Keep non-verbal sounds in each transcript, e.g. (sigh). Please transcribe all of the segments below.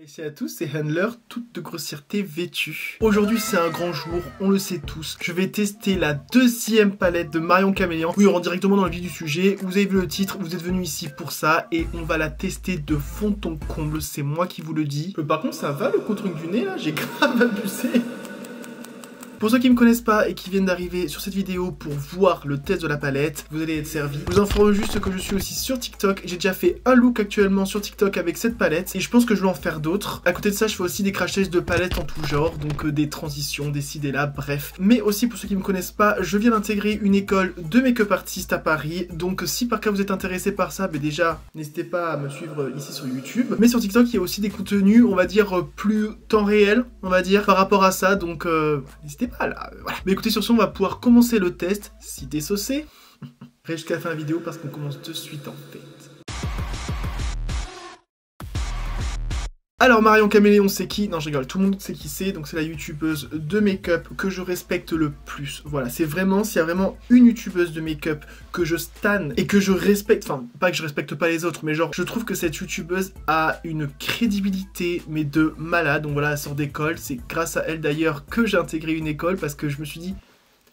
Et salut à tous, c'est Handler, toute de grossièreté vêtue. Aujourd'hui c'est un grand jour, on le sait tous. Je vais tester la deuxième palette de Marion Caméléon. Oui, on rentre directement dans le vif du sujet. Vous avez vu le titre, vous êtes venu ici pour ça et on va la tester de fond en comble. C'est moi qui vous le dis. Euh, par contre, ça va le contenu du nez là? J'ai grave abusé. Pour ceux qui me connaissent pas et qui viennent d'arriver sur cette vidéo pour voir le test de la palette, vous allez être servis. Je vous informe juste que je suis aussi sur TikTok. J'ai déjà fait un look actuellement sur TikTok avec cette palette et je pense que je vais en faire d'autres. À côté de ça, je fais aussi des crash tests de palettes en tout genre, donc euh, des transitions, des idées là, bref. Mais aussi pour ceux qui me connaissent pas, je viens d'intégrer une école de make-up artiste à Paris. Donc si par cas vous êtes intéressé par ça, ben déjà, n'hésitez pas à me suivre ici sur YouTube. Mais sur TikTok, il y a aussi des contenus, on va dire, plus temps réel, on va dire, par rapport à ça. Donc euh, n'hésitez pas voilà. Mais écoutez, sur ce, on va pouvoir commencer le test. Si t'es saucé, (laughs) reste jusqu'à la fin de la vidéo parce qu'on commence de suite en fait. Alors Marion Caméléon c'est qui Non je rigole, tout le monde sait qui c'est, donc c'est la youtubeuse de make-up que je respecte le plus. Voilà, c'est vraiment, s'il y a vraiment une youtubeuse de make-up que je stan et que je respecte, enfin pas que je respecte pas les autres, mais genre je trouve que cette youtubeuse a une crédibilité mais de malade, donc voilà elle sort d'école, c'est grâce à elle d'ailleurs que j'ai intégré une école parce que je me suis dit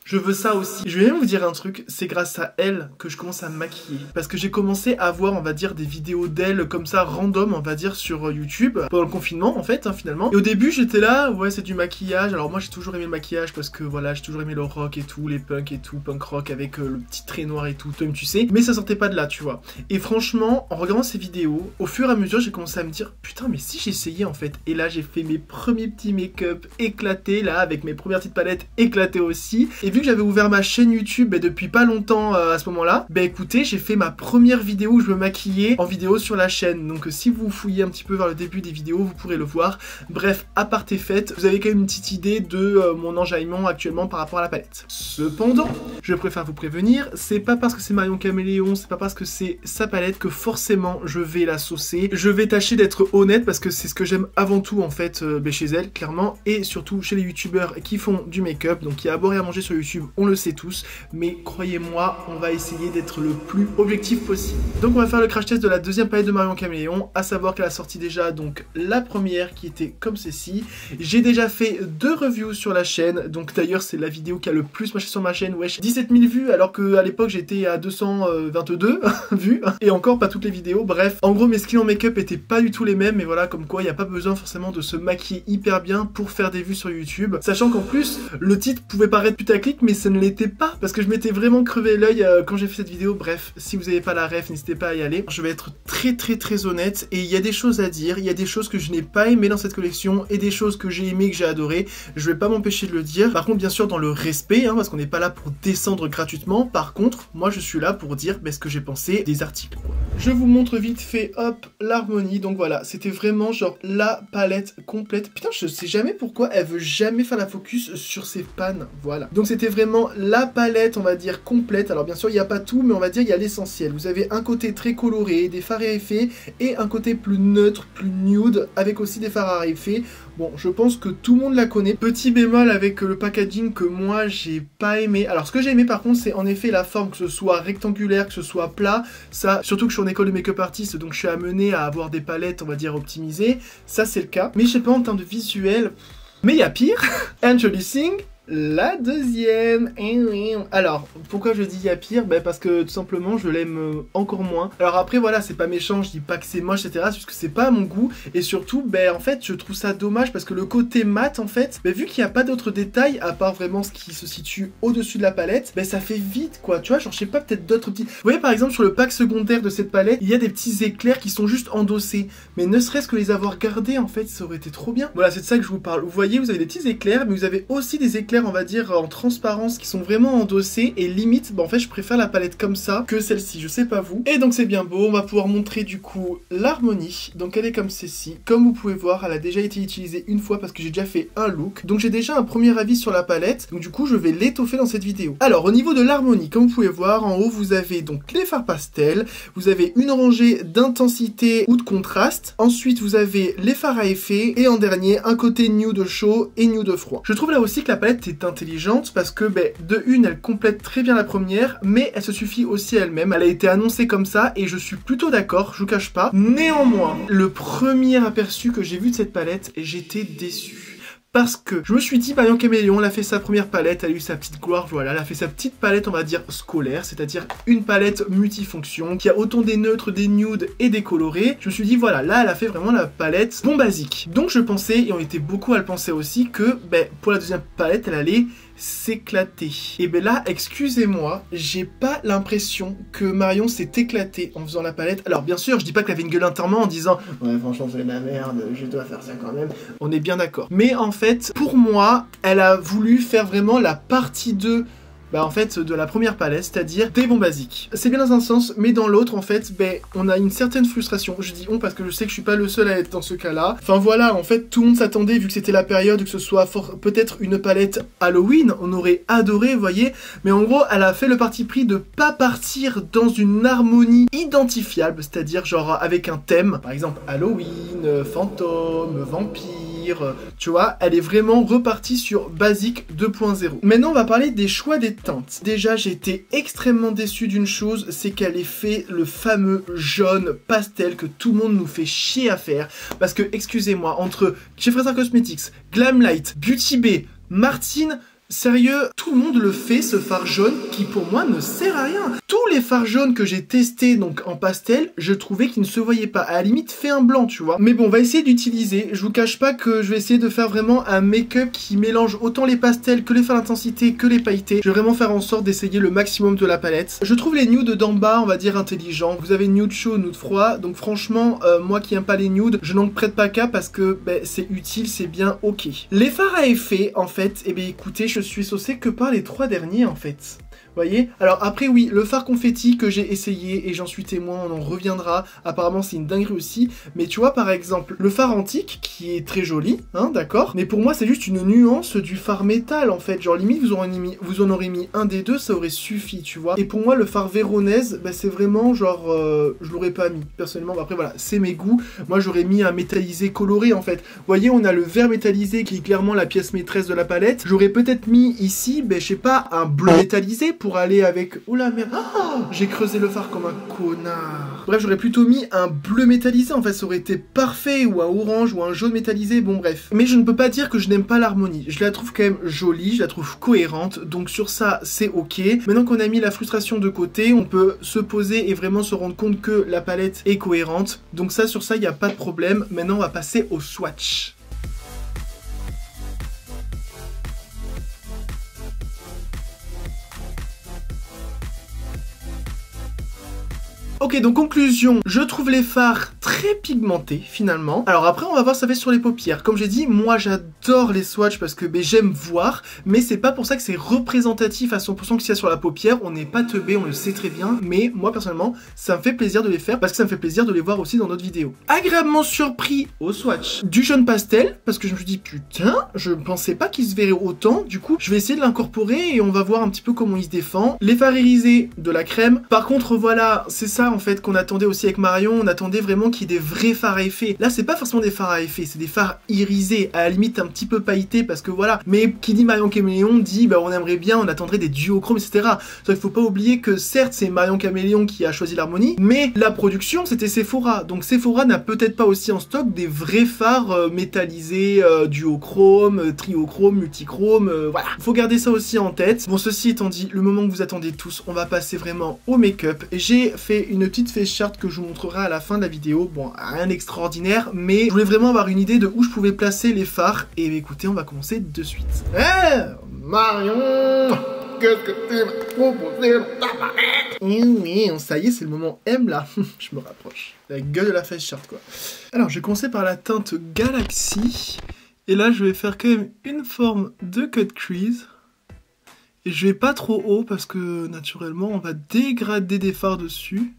je veux ça aussi. Je vais même vous dire un truc, c'est grâce à elle que je commence à me maquiller. Parce que j'ai commencé à voir, on va dire, des vidéos d'elle comme ça, random, on va dire, sur euh, YouTube, pendant le confinement, en fait, hein, finalement. Et au début, j'étais là, ouais, c'est du maquillage. Alors moi, j'ai toujours aimé le maquillage parce que, voilà, j'ai toujours aimé le rock et tout, les punks et tout, punk rock avec euh, le petit trait noir et tout, tu sais. Mais ça sortait pas de là, tu vois. Et franchement, en regardant ces vidéos, au fur et à mesure, j'ai commencé à me dire, putain, mais si j'essayais, en fait. Et là, j'ai fait mes premiers petits make-up éclatés, là, avec mes premières petites palettes éclatées aussi. Que j'avais ouvert ma chaîne YouTube depuis pas longtemps euh, à ce moment-là, bah écoutez, j'ai fait ma première vidéo où je me maquillais en vidéo sur la chaîne. Donc euh, si vous fouillez un petit peu vers le début des vidéos, vous pourrez le voir. Bref, à part tes fêtes, vous avez quand même une petite idée de euh, mon enjaillement actuellement par rapport à la palette. Cependant, je préfère vous prévenir, c'est pas parce que c'est Marion Caméléon, c'est pas parce que c'est sa palette que forcément je vais la saucer. Je vais tâcher d'être honnête parce que c'est ce que j'aime avant tout en fait bah, chez elle, clairement, et surtout chez les youtubeurs qui font du make-up. Donc y a à boire et à manger sur YouTube, on le sait tous, mais croyez-moi, on va essayer d'être le plus objectif possible. Donc on va faire le crash test de la deuxième palette de Marion Caméléon, à savoir qu'elle a sorti déjà donc la première qui était comme ceci. J'ai déjà fait deux reviews sur la chaîne, donc d'ailleurs c'est la vidéo qui a le plus marché sur ma chaîne, wesh, 17 000 vues, alors qu'à l'époque j'étais à 222 (laughs) vues, et encore pas toutes les vidéos, bref. En gros mes skills en make-up étaient pas du tout les mêmes, mais voilà, comme quoi il n'y a pas besoin forcément de se maquiller hyper bien pour faire des vues sur YouTube, sachant qu'en plus, le titre pouvait paraître putaclic, mais ça ne l'était pas parce que je m'étais vraiment crevé l'œil euh, quand j'ai fait cette vidéo. Bref, si vous n'avez pas la ref, n'hésitez pas à y aller. Je vais être très très très honnête et il y a des choses à dire, il y a des choses que je n'ai pas aimé dans cette collection et des choses que j'ai aimé, que j'ai adoré. Je vais pas m'empêcher de le dire. Par contre, bien sûr, dans le respect, hein, parce qu'on n'est pas là pour descendre gratuitement. Par contre, moi je suis là pour dire ce que j'ai pensé des articles. Je vous montre vite fait, hop, l'harmonie. Donc voilà, c'était vraiment genre la palette complète. Putain, je sais jamais pourquoi elle veut jamais faire la focus sur ses pannes. Voilà. Donc c'était vraiment la palette, on va dire, complète. Alors bien sûr, il n'y a pas tout, mais on va dire il y a l'essentiel. Vous avez un côté très coloré, des fards à effet, et un côté plus neutre, plus nude, avec aussi des fards à effet. Bon, je pense que tout le monde la connaît. Petit bémol avec le packaging que moi, j'ai pas aimé. Alors ce que j'ai aimé par contre, c'est en effet la forme, que ce soit rectangulaire, que ce soit plat. Ça, surtout que je suis en école de make-up artiste, donc je suis amené à avoir des palettes, on va dire, optimisées. Ça, c'est le cas. Mais je sais pas, en termes de visuel... Mais il y a pire. (laughs) Introducing la deuxième. Alors, pourquoi je dis il y a pire? Ben Parce que tout simplement, je l'aime euh, encore moins. Alors après, voilà, c'est pas méchant, je dis pas que c'est moche, etc. C'est que c'est pas à mon goût. Et surtout, ben en fait, je trouve ça dommage parce que le côté mat, en fait, ben, vu qu'il n'y a pas d'autres détails, à part vraiment ce qui se situe au-dessus de la palette, ça fait vite, quoi. Tu vois, genre, je sais pas, peut-être d'autres petits... Vous voyez, par exemple, sur le pack secondaire de cette palette, il y a des petits éclairs qui sont juste endossés. Mais ne serait-ce que les avoir gardés, en fait, ça aurait été trop bien. Voilà, c'est de ça que je vous parle. Vous voyez, vous avez des petits éclairs, mais vous avez aussi des éclairs on va dire, en transparence qui sont vraiment endossés et limite, bah, en fait, je préfère la palette comme ça que celle-ci, je sais pas vous. Et donc c'est bien beau, on va pouvoir montrer du coup l'harmonie. Donc elle est comme ceci. Comme vous pouvez voir, elle a déjà été utilisée une fois parce que j'ai déjà fait un look. Donc j'ai déjà un premier avis sur la palette, donc du coup je vais l'étoffer dans cette vidéo. Alors au niveau de l'harmonie, comme vous pouvez voir, en haut vous avez donc les fards pastel, vous avez une rangée d'intensité ou de contraste, ensuite vous avez les fards à effet, et en dernier un côté nude chaud et nude froid. Je trouve là aussi que la palette intelligente parce que ben, de une, elle complète très bien la première, mais elle se suffit aussi elle-même. Elle a été annoncée comme ça et je suis plutôt d'accord, je vous cache pas. Néanmoins, le premier aperçu que j'ai vu de cette palette, j'étais déçu parce que je me suis dit, Marion Caméléon, elle a fait sa première palette, elle a eu sa petite gloire, voilà, elle a fait sa petite palette, on va dire, scolaire, c'est-à-dire une palette multifonction, qui a autant des neutres, des nudes et des colorés. Je me suis dit, voilà, là, elle a fait vraiment la palette bon basique. Donc je pensais, et on était beaucoup à le penser aussi, que ben, pour la deuxième palette, elle allait s'éclater. Et ben là, excusez-moi, j'ai pas l'impression que Marion s'est éclatée en faisant la palette. Alors bien sûr, je dis pas qu'elle avait une gueule internement en disant Ouais franchement c'est la merde, je dois faire ça quand même. On est bien d'accord. Mais en fait, pour moi, elle a voulu faire vraiment la partie 2 bah en fait de la première palette, c'est-à-dire des bons basiques. C'est bien dans un sens, mais dans l'autre en fait, ben on a une certaine frustration. Je dis on parce que je sais que je suis pas le seul à être dans ce cas-là. Enfin voilà, en fait tout le monde s'attendait vu que c'était la période que ce soit peut-être une palette Halloween, on aurait adoré, vous voyez. Mais en gros, elle a fait le parti pris de pas partir dans une harmonie identifiable, c'est-à-dire genre avec un thème, par exemple Halloween, fantôme, vampire tu vois, elle est vraiment repartie sur basique 2.0. Maintenant, on va parler des choix des teintes. Déjà, j'ai été extrêmement déçu d'une chose, c'est qu'elle ait fait le fameux jaune pastel que tout le monde nous fait chier à faire. Parce que, excusez-moi, entre Jeffrey Cosmetics, Glamlight, Beauty Bay, Martine, Sérieux, tout le monde le fait ce fard jaune qui pour moi ne sert à rien. Tous les fards jaunes que j'ai testés donc en pastel, je trouvais qu'ils ne se voyaient pas. À la limite, fait un blanc, tu vois. Mais bon, on va essayer d'utiliser. Je vous cache pas que je vais essayer de faire vraiment un make-up qui mélange autant les pastels que les fards d'intensité que les pailletés. Je vais vraiment faire en sorte d'essayer le maximum de la palette. Je trouve les nudes d'en bas, on va dire, intelligents. Vous avez nude chaud, nude froid. Donc franchement, euh, moi qui aime pas les nudes, je n'en prête pas qu'à parce que ben, c'est utile, c'est bien ok. Les fards à effet, en fait, eh bien écoutez, je je suis saucé que par les trois derniers en fait voyez Alors après oui, le phare confetti que j'ai essayé et j'en suis témoin, on en reviendra. Apparemment c'est une dinguerie aussi. Mais tu vois par exemple, le phare antique qui est très joli, hein, d'accord Mais pour moi c'est juste une nuance du phare métal en fait. Genre limite vous, mis, vous en aurez mis un des deux, ça aurait suffi, tu vois. Et pour moi le phare véronaise, bah, c'est vraiment genre, euh, je l'aurais pas mis personnellement. Après voilà, c'est mes goûts. Moi j'aurais mis un métallisé coloré en fait. Vous voyez, on a le vert métallisé qui est clairement la pièce maîtresse de la palette. J'aurais peut-être mis ici, ben je sais pas, un bleu métallisé pour aller avec... Oula merde, oh, j'ai creusé le phare comme un connard. Bref, j'aurais plutôt mis un bleu métallisé, en fait, ça aurait été parfait, ou un orange, ou un jaune métallisé, bon bref. Mais je ne peux pas dire que je n'aime pas l'harmonie. Je la trouve quand même jolie, je la trouve cohérente, donc sur ça, c'est ok. Maintenant qu'on a mis la frustration de côté, on peut se poser et vraiment se rendre compte que la palette est cohérente. Donc ça, sur ça, il n'y a pas de problème. Maintenant, on va passer au swatch. Ok, donc conclusion, je trouve les fards très pigmentés finalement. Alors après, on va voir ça fait sur les paupières. Comme j'ai dit, moi j'adore les swatchs parce que j'aime voir, mais c'est pas pour ça que c'est représentatif à 100% que s'il y a sur la paupière. On n'est pas teubé, on le sait très bien, mais moi personnellement, ça me fait plaisir de les faire parce que ça me fait plaisir de les voir aussi dans d'autres vidéos. Agréablement surpris au swatch du jaune pastel parce que je me suis dit putain, je pensais pas qu'il se verrait autant. Du coup, je vais essayer de l'incorporer et on va voir un petit peu comment il se défend. Irisés de la crème. Par contre, voilà, c'est ça en fait qu'on attendait aussi avec Marion, on attendait vraiment qu'il ait des vrais fards à effet. Là c'est pas forcément des fards à effet, c'est des fards irisés, à la limite un petit peu pailletés parce que voilà. Mais qui dit Marion Caméléon dit bah on aimerait bien, on attendrait des duochromes etc. il faut pas oublier que certes c'est Marion Caméléon qui a choisi l'harmonie, mais la production c'était Sephora. Donc Sephora n'a peut-être pas aussi en stock des vrais fards euh, métallisés, euh, duochrome, euh, triochrome, multichrome, voilà. Faut garder ça aussi en tête. Bon ceci étant dit, le moment que vous attendez tous, on va passer vraiment au make-up. J'ai fait une petite face chart que je vous montrerai à la fin de la vidéo. Bon, rien d'extraordinaire, mais je voulais vraiment avoir une idée de où je pouvais placer les fards. Et écoutez, on va commencer de suite. Eh Marion Qu'est-ce que tu m'as proposé dans ta palette Oui, ça y est, c'est le moment M là. (laughs) je me rapproche. La gueule de la face chart quoi. Alors, je vais commencer par la teinte Galaxy. Et là, je vais faire quand même une forme de cut crease. Et je vais pas trop haut parce que naturellement on va dégrader des fards dessus.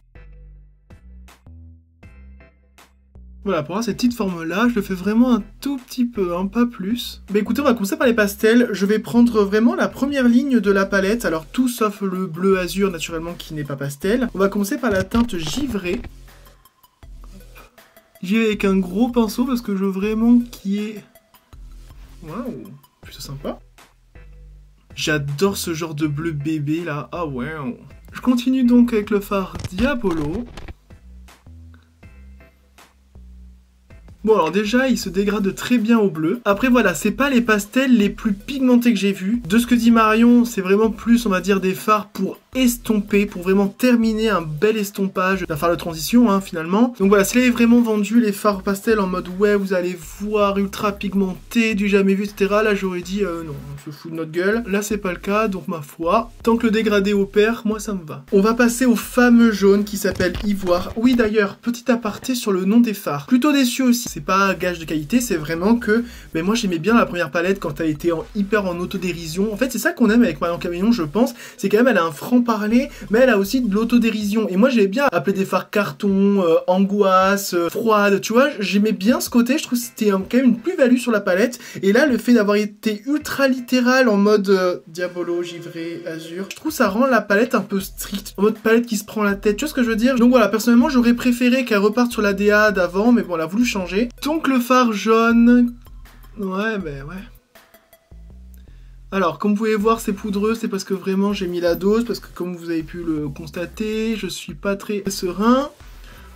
Voilà, pour avoir cette petite forme-là, je le fais vraiment un tout petit peu, un pas plus. Mais écoutez, on va commencer par les pastels. Je vais prendre vraiment la première ligne de la palette, alors tout sauf le bleu azur, naturellement, qui n'est pas pastel. On va commencer par la teinte givrée. J'y vais avec un gros pinceau parce que je veux vraiment qu'il y ait... Waouh, plutôt sympa. J'adore ce genre de bleu bébé là. Ah ouais. Je continue donc avec le phare Diabolo. Bon alors déjà il se dégrade très bien au bleu. Après voilà c'est pas les pastels les plus pigmentés que j'ai vus. De ce que dit Marion c'est vraiment plus on va dire des fards pour estomper, pour vraiment terminer un bel estompage d'un phare de transition hein, finalement. Donc voilà c'est vraiment vendu les fards pastels en mode ouais vous allez voir ultra pigmenté, du jamais vu etc. Là j'aurais dit euh, non on se fout de notre gueule. Là c'est pas le cas donc ma foi. Tant que le dégradé opère moi ça me va. On va passer au fameux jaune qui s'appelle Ivoire. Oui d'ailleurs petit aparté sur le nom des phares. Plutôt déçu aussi c'est pas gage de qualité, c'est vraiment que mais moi j'aimais bien la première palette quand elle était en, hyper en autodérision. En fait, c'est ça qu'on aime avec Marion Camillon, je pense, c'est quand même elle a un franc-parler, mais elle a aussi de l'autodérision. Et moi j'aimais bien appeler des phares carton, euh, angoisse, euh, froide, tu vois, j'aimais bien ce côté, je trouve que c'était quand même une plus-value sur la palette. Et là, le fait d'avoir été ultra littéral en mode euh, Diabolo, givré, azur, je trouve ça rend la palette un peu stricte, en mode palette qui se prend la tête, tu vois ce que je veux dire? Donc voilà, personnellement j'aurais préféré qu'elle reparte sur la DA d'avant, mais bon, elle a voulu changer. Donc le phare jaune... Ouais, ben ouais. Alors, comme vous pouvez voir, c'est poudreux, c'est parce que vraiment j'ai mis la dose, parce que comme vous avez pu le constater, je suis pas très serein.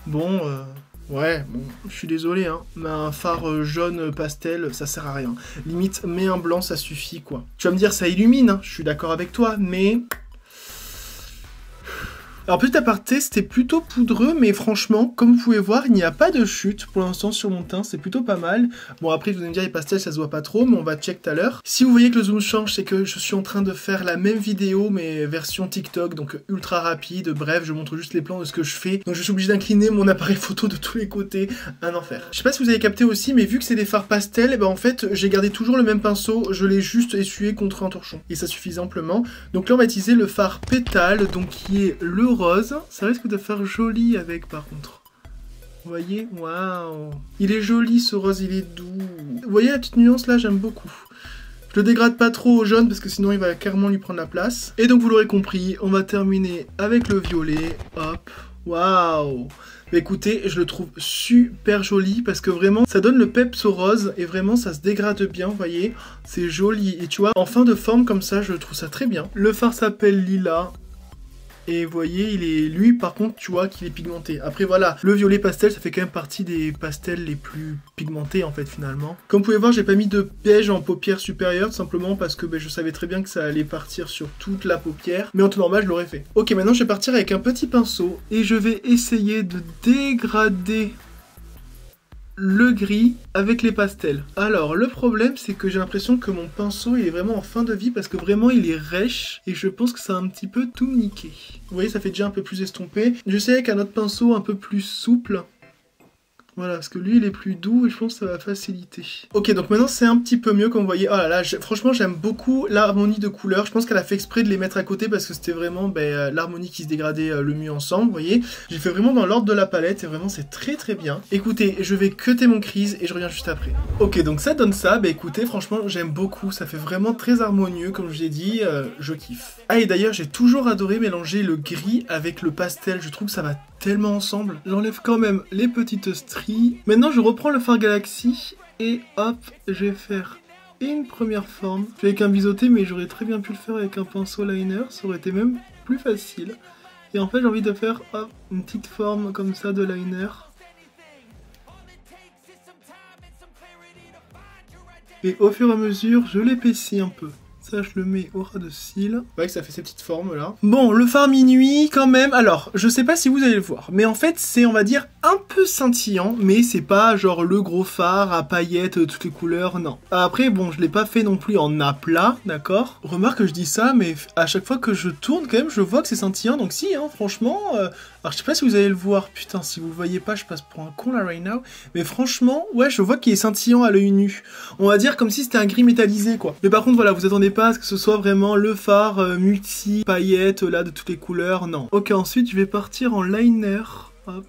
Bon, euh, ouais, bon, je suis désolé, hein, mais un phare jaune pastel, ça sert à rien. Limite, mets un blanc, ça suffit, quoi. Tu vas me dire, ça illumine, hein, je suis d'accord avec toi, mais alors petit aparté, c'était plutôt poudreux, mais franchement, comme vous pouvez voir, il n'y a pas de chute pour l'instant sur mon teint, c'est plutôt pas mal. Bon après, vous allez me dire, les pastels, ça se voit pas trop, mais on va check tout à l'heure. Si vous voyez que le zoom change, c'est que je suis en train de faire la même vidéo, mais version TikTok, donc ultra rapide, bref, je montre juste les plans de ce que je fais. Donc je suis obligé d'incliner mon appareil photo de tous les côtés, un enfer. Je sais pas si vous avez capté aussi, mais vu que c'est des fards pastels, eh ben en fait, j'ai gardé toujours le même pinceau, je l'ai juste essuyé contre un torchon. Et ça suffit amplement. Donc là, on va utiliser le fard pétale, donc qui est le rose. Ça risque de faire joli avec par contre. Vous voyez? Waouh Il est joli ce rose, il est doux. Voyez la nuance là? J'aime beaucoup. Je le dégrade pas trop au jaune parce que sinon il va carrément lui prendre la place. Et donc vous l'aurez compris, on va terminer avec le violet. Hop. Waouh écoutez, je le trouve super joli parce que vraiment ça donne le peps au rose et vraiment ça se dégrade bien, voyez, c'est joli et tu vois, en fin de forme comme ça, je trouve ça très bien. Le phare s'appelle Lila et vous voyez, il est lui par contre, tu vois qu'il est pigmenté. Après voilà, le violet pastel, ça fait quand même partie des pastels les plus pigmentés en fait finalement. Comme vous pouvez voir, j'ai pas mis de beige en paupière supérieure simplement parce que ben, je savais très bien que ça allait partir sur toute la paupière, mais en tout normal, je l'aurais fait. Ok, maintenant je vais partir avec un petit pinceau et je vais essayer de dégrader le gris avec les pastels. Alors le problème c'est que j'ai l'impression que mon pinceau est vraiment en fin de vie parce que vraiment il est rêche et je pense que ça a un petit peu tout niqué. Vous voyez ça fait déjà un peu plus estompé. Je sais qu'un autre pinceau un peu plus souple voilà, parce que lui, il est plus doux et je pense que ça va faciliter. Ok, donc maintenant, c'est un petit peu mieux, comme vous voyez. Oh là là, franchement, j'aime beaucoup l'harmonie de couleurs. Je pense qu'elle a fait exprès de les mettre à côté parce que c'était vraiment ben, euh, l'harmonie qui se dégradait euh, le mieux ensemble, vous voyez. J'ai fait vraiment dans l'ordre de la palette et vraiment, c'est très très bien. Écoutez, je vais cuter mon crise et je reviens juste après. Ok, donc ça donne ça. Bah écoutez, franchement, j'aime beaucoup. Ça fait vraiment très harmonieux, comme je l'ai dit. Euh, je kiffe. Ah, et d'ailleurs, j'ai toujours adoré mélanger le gris avec le pastel. Je trouve que ça va tellement ensemble. J'enlève quand même les petites stries. Maintenant, je reprends le phare Galaxy et hop, je vais faire une première forme. Je fais avec un biseauté, mais j'aurais très bien pu le faire avec un pinceau liner. Ça aurait été même plus facile. Et en fait, j'ai envie de faire hop, une petite forme comme ça de liner. Et au fur et à mesure, je l'épaissis un peu je le mets au ras de cils. Ouais, que ça fait ces petites formes là. Bon, le phare minuit quand même. Alors, je sais pas si vous allez le voir, mais en fait, c'est on va dire un peu scintillant, mais c'est pas genre le gros phare à paillettes de toutes les couleurs, non. Après, bon, je l'ai pas fait non plus en aplat, d'accord Remarque que je dis ça, mais à chaque fois que je tourne, quand même, je vois que c'est scintillant, donc si, hein, franchement. Euh, alors, je sais pas si vous allez le voir, putain, si vous voyez pas, je passe pour un con là right now. Mais franchement, ouais, je vois qu'il est scintillant à l'œil nu. On va dire comme si c'était un gris métallisé, quoi. Mais par contre, voilà, vous attendez pas que ce soit vraiment le phare euh, multi paillettes là de toutes les couleurs, non. Ok, ensuite je vais partir en liner, hop.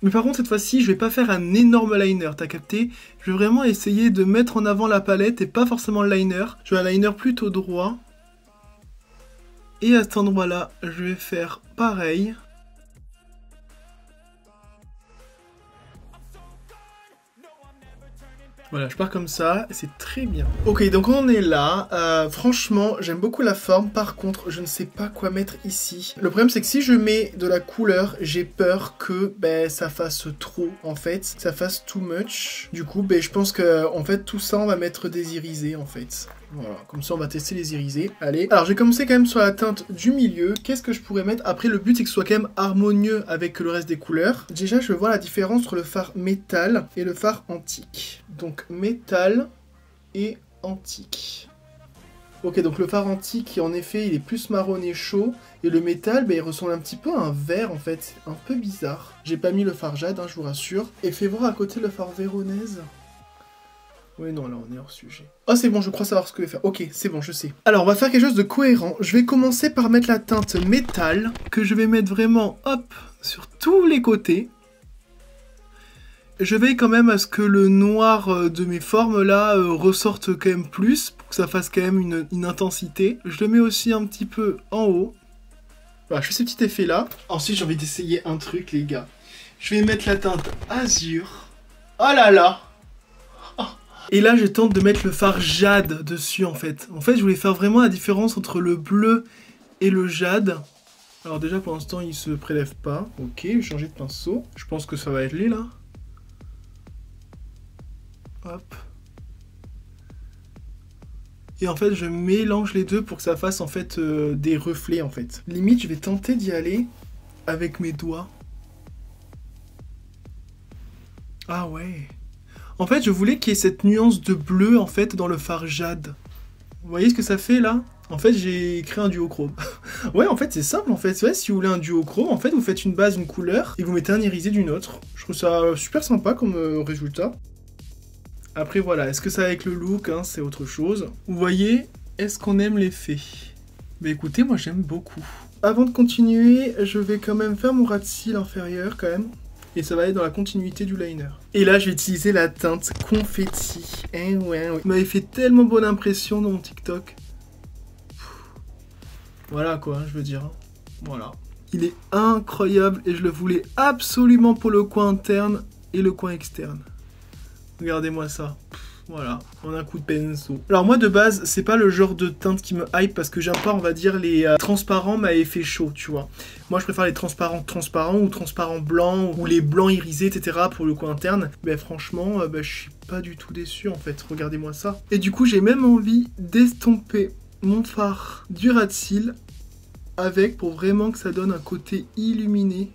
Mais par contre cette fois-ci je vais pas faire un énorme liner, t'as capté? Je vais vraiment essayer de mettre en avant la palette et pas forcément le liner. Je veux un liner plutôt droit. Et à cet endroit-là, je vais faire pareil. Voilà, je pars comme ça, c'est très bien. Ok, donc on est là. Euh, franchement, j'aime beaucoup la forme. Par contre, je ne sais pas quoi mettre ici. Le problème, c'est que si je mets de la couleur, j'ai peur que ben, ça fasse trop, en fait. Ça fasse too much. Du coup, ben, je pense que en fait, tout ça, on va mettre des irisés, en fait. Voilà, comme ça on va tester les irisés. Allez, alors je vais commencer quand même sur la teinte du milieu. Qu'est-ce que je pourrais mettre? Après, le but c'est que ce soit quand même harmonieux avec le reste des couleurs. Déjà, je veux voir la différence entre le phare métal et le phare antique. Donc métal et antique. Ok, donc le phare antique, en effet, il est plus marronné chaud. Et le métal, ben, il ressemble un petit peu à un vert, en fait. Un peu bizarre. J'ai pas mis le phare jade, hein, je vous rassure. Et fais voir à côté le phare véronaise. Oui, non, là, on est hors sujet. Oh, c'est bon, je crois savoir ce que je vais faire. Ok, c'est bon, je sais. Alors, on va faire quelque chose de cohérent. Je vais commencer par mettre la teinte métal, que je vais mettre vraiment, hop, sur tous les côtés. Je veille quand même à ce que le noir euh, de mes formes là euh, ressorte quand même plus, pour que ça fasse quand même une, une intensité. Je le mets aussi un petit peu en haut. Voilà, je fais ce petit effet là. Ensuite, j'ai envie d'essayer un truc, les gars. Je vais mettre la teinte azur. Oh là là et là, je tente de mettre le phare jade dessus, en fait. En fait, je voulais faire vraiment la différence entre le bleu et le jade. Alors déjà, pour l'instant, il se prélève pas. Ok, je vais changer de pinceau. Je pense que ça va être lui, là. Hop. Et en fait, je mélange les deux pour que ça fasse, en fait, euh, des reflets, en fait. Limite, je vais tenter d'y aller avec mes doigts. Ah ouais en fait, je voulais qu'il y ait cette nuance de bleu, en fait, dans le phare jade. Vous voyez ce que ça fait, là? En fait, j'ai créé un duochrome. (laughs) ouais, en fait, c'est simple, en fait. Si vous voulez un duochrome, en fait, vous faites une base, une couleur, et vous mettez un irisé d'une autre. Je trouve ça super sympa comme euh, résultat. Après, voilà, est-ce que ça avec le look hein, C'est autre chose? Vous voyez, est-ce qu'on aime l'effet Bah écoutez, moi j'aime beaucoup. Avant de continuer, je vais quand même faire mon ras de cils inférieur, quand même et ça va être dans la continuité du liner. Et là, je vais utiliser la teinte confetti. Eh ouais. Il m'avait fait tellement bonne impression dans mon TikTok. Voilà quoi, je veux dire. Voilà. Il est incroyable et je le voulais absolument pour le coin interne et le coin externe. Regardez-moi ça. Voilà, en un coup de pinceau. Alors moi de base, c'est pas le genre de teinte qui me hype parce que j'aime pas, on va dire, les euh, transparents mais à effet chaud, tu vois. Moi je préfère les transparents transparents ou transparents blancs ou les blancs irisés, etc. pour le coin interne. Ben franchement, euh, ben, je suis pas du tout déçu en fait, regardez-moi ça. Et du coup j'ai même envie d'estomper mon phare du rat de cils avec pour vraiment que ça donne un côté illuminé.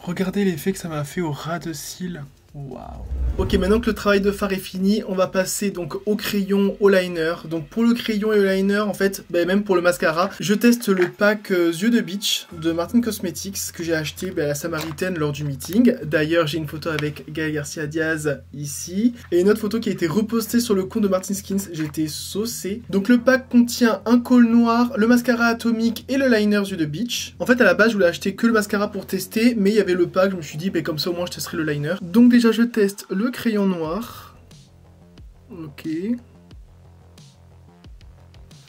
Regardez l'effet que ça m'a fait au ras de cils. Waouh Ok, maintenant que le travail de phare est fini, on va passer donc au crayon, au liner. Donc pour le crayon et le liner, en fait, ben, même pour le mascara, je teste le pack euh, Yeux de Beach de Martin Cosmetics que j'ai acheté ben, à la Samaritaine lors du meeting. D'ailleurs, j'ai une photo avec Gaël Garcia Diaz ici. Et une autre photo qui a été repostée sur le compte de Martin Skins. Été saucé. Donc le pack contient un col noir, le mascara atomique et le liner Yeux de Beach. En fait, à la base, je voulais acheter que le mascara pour tester, mais il y avait le pack, je me suis dit, ben, comme ça au moins je testerai le liner. Donc déjà, je teste le crayon noir. Ok.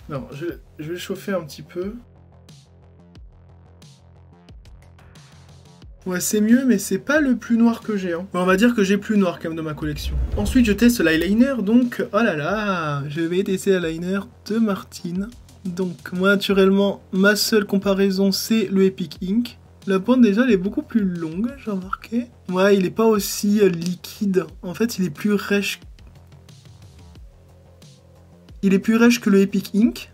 Non, je, vais chauffer un petit peu. Ouais, c'est mieux, mais c'est pas le plus noir que j'ai. Hein. on va dire que j'ai plus noir quand même dans ma collection. Ensuite, je teste l'eyeliner, donc... Oh là là Je vais tester l'eyeliner de Martine. Donc, moi, naturellement, ma seule comparaison, c'est le Epic Ink. La pointe déjà elle est beaucoup plus longue, j'ai remarqué. Ouais, il est pas aussi euh, liquide. En fait, il est plus rêche. Il est plus rêche que le Epic Ink.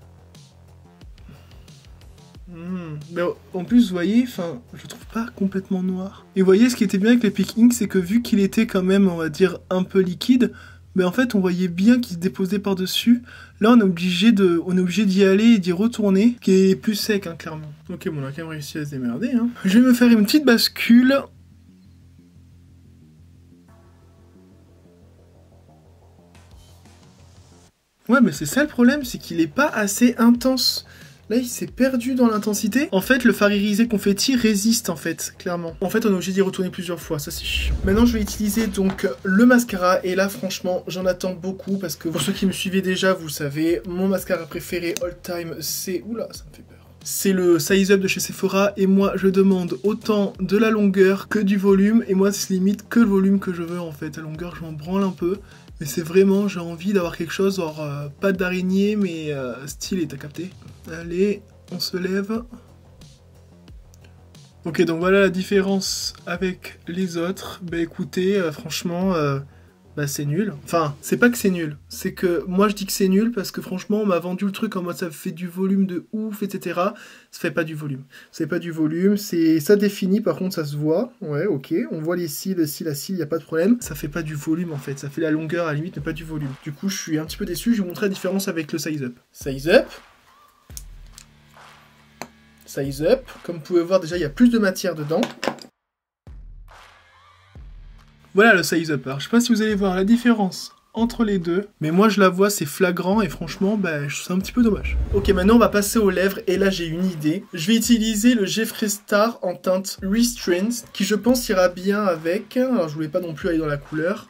Hmm. Mais en plus, vous voyez, enfin, je trouve pas complètement noir. Et vous voyez, ce qui était bien avec l'Epic Ink, c'est que vu qu'il était quand même, on va dire, un peu liquide, mais en fait on voyait bien qu'il se déposait par-dessus. Là on est obligé de, on est obligé d'y aller et d'y retourner, qui est plus sec hein, clairement. Ok bon on a quand même réussi à se démerder. Hein. Je vais me faire une petite bascule. Ouais mais c'est ça le problème, c'est qu'il est pas assez intense. Là, il s'est perdu dans l'intensité. En fait, le phare irisé confetti résiste, en fait, clairement. En fait, on est obligé d'y retourner plusieurs fois, ça c'est chiant. Maintenant, je vais utiliser donc le mascara. Et là, franchement, j'en attends beaucoup parce que pour ceux qui me suivaient déjà, vous savez, mon mascara préféré all time, c'est... Oula, ça me fait peur. C'est le Size Up de chez Sephora et moi je demande autant de la longueur que du volume et moi c'est limite que le volume que je veux en fait. La longueur je m'en branle un peu Mais c'est vraiment, j'ai envie d'avoir quelque chose, genre, euh, pas d'araignée, mais euh, stylé, t'as capté? Allez, on se lève. Ok, donc voilà la différence avec les autres. Bah écoutez, euh, franchement, bah c'est nul. Enfin, c'est pas que c'est nul, c'est que moi je dis que c'est nul parce que franchement, on m'a vendu le truc en mode ça fait du volume de ouf, etc. Ça fait pas du volume. C'est pas du volume, c'est ça définit, par contre ça se voit. Ouais, ok, on voit les cils, cils à cils, y a pas de problème. Ça fait pas du volume en fait, ça fait la longueur à la limite, mais pas du volume. Du coup, je suis un petit peu déçu, je vais vous montrer la différence avec le size up. Size up, size up. Comme vous pouvez voir, déjà, il y a plus de matière dedans. Voilà le size up. Alors, je sais pas si vous allez voir la différence entre les deux, mais moi je la vois, c'est flagrant et franchement, bah, je trouve ça un petit peu dommage. Ok, maintenant on va passer aux lèvres et là j'ai une idée. Je vais utiliser le Jeffree Star en teinte Restraints qui je pense ira bien avec. Alors je voulais pas non plus aller dans la couleur.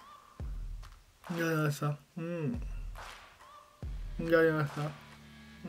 Regardez ça. Hmm. Regardez ça. Hmm.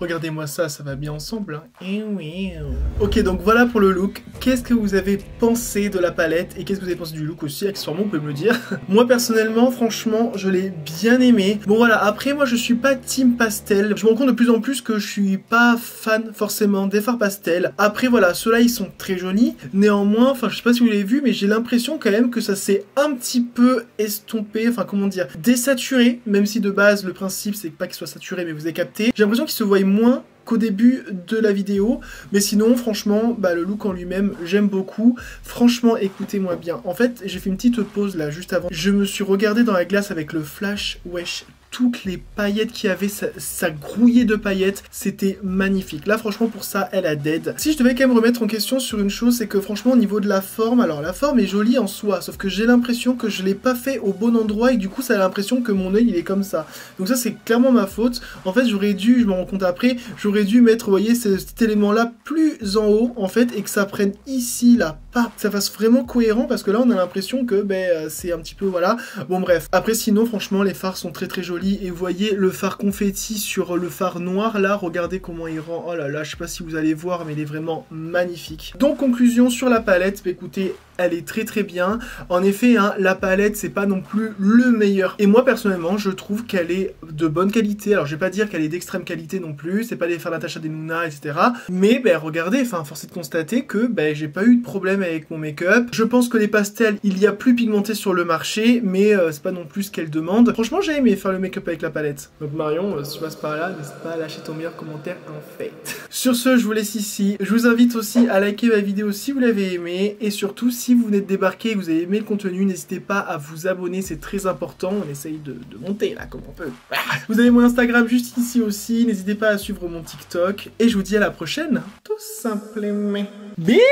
Regardez-moi ça, ça va bien ensemble. hein. Eh oui. Ok, donc voilà pour le look. Qu'est-ce que vous avez pensé de la palette et qu'est-ce que vous avez pensé du look aussi Accessoirement, vous pouvez me le dire. (laughs) moi personnellement, franchement, je l'ai bien aimé. Bon voilà, après moi je suis pas team pastel. Je me rends compte de plus en plus que je suis pas fan forcément des fards pastel. Après voilà, ceux-là ils sont très jolis. Néanmoins, enfin je sais pas si vous l'avez vu, mais j'ai l'impression quand même que ça s'est un petit peu estompé, enfin comment dire, désaturé. Même si de base le principe c'est pas qu'il soit saturé, mais vous avez capté. J'ai l'impression qu'il se voit moins qu'au début de la vidéo. Mais sinon franchement bah, le look en lui-même j'aime beaucoup. Franchement écoutez-moi bien. En fait j'ai fait une petite pause là juste avant. Je me suis regardé dans la glace avec le flash wesh toutes les paillettes qu'il y avait, ça, grouillait de paillettes, c'était magnifique. Là, franchement, pour ça, elle a dead. Si je devais quand même remettre en question sur une chose, c'est que franchement, au niveau de la forme, alors la forme est jolie en soi, sauf que j'ai l'impression que je l'ai pas fait au bon endroit et du coup, ça a l'impression que mon œil, il est comme ça. Donc ça, c'est clairement ma faute. En fait, j'aurais dû, je me rends compte après, j'aurais dû mettre, vous voyez, cet élément-là plus en haut, en fait, et que ça prenne ici, là, pas, que ça fasse vraiment cohérent, parce que là, on a l'impression que, ben, c'est un petit peu, voilà. Bon, bref. Après, sinon, franchement, les fards sont très très jolis et vous voyez le phare confetti sur le phare noir là, regardez comment il rend, oh là là, je sais pas si vous allez voir mais il est vraiment magnifique. Donc conclusion sur la palette, bah, écoutez, elle est très très bien. En effet, hein, la palette, c'est pas non plus le meilleur. Et moi, personnellement, je trouve qu'elle est de bonne qualité. Alors, je vais pas dire qu'elle est d'extrême qualité non plus. C'est pas les faire Natasha des Nuna, etc. Mais, ben, regardez, enfin, force est de constater que, ben, j'ai pas eu de problème avec mon make-up. Je pense que les pastels, il y a plus pigmenté sur le marché, mais euh, c'est pas non plus ce qu'elle demande. Franchement, j'ai aimé faire le make-up avec la palette. Donc, Marion, euh, si tu passes par là, n'hésite pas à lâcher ton meilleur commentaire en fait. Sur ce, je vous laisse ici. Je vous invite aussi à liker ma vidéo si vous l'avez aimé. Et surtout, si vous venez de débarquer et que vous avez aimé le contenu, n'hésitez pas à vous abonner, c'est très important. On essaye de, de, monter là comme on peut. (laughs) Vous avez mon Instagram juste ici aussi. N'hésitez pas à suivre mon TikTok. Et je vous dis à la prochaine, tout simplement. Bisous